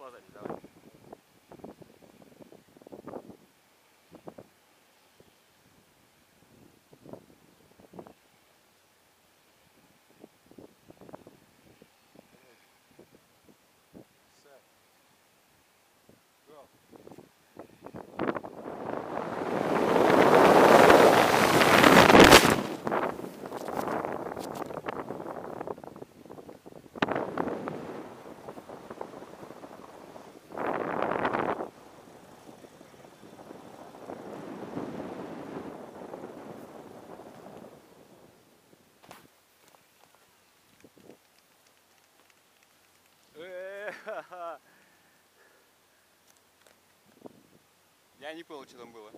love it. Я не понял, что там было.